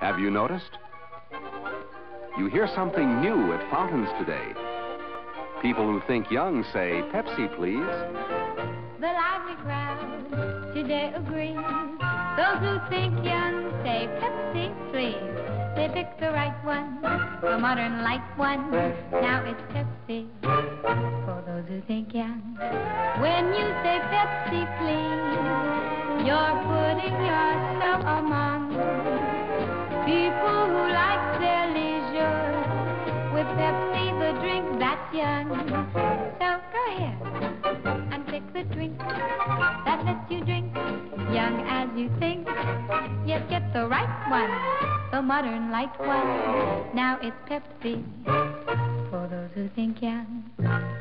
Have you noticed? You hear something new at fountains today. People who think young say, Pepsi, please. The lively crowd today agrees. Those who think young say, Pepsi, please. They pick the right one, the modern light one. Now it's Pepsi for those who think young. When you say Pepsi, please, you're putting yourself among people who like their leisure. With Pepsi, the drink that's young. So go ahead and pick the drink that lets you drink young as you think. Yet get the right one, the modern light one. Now it's Pepsi for those who think young.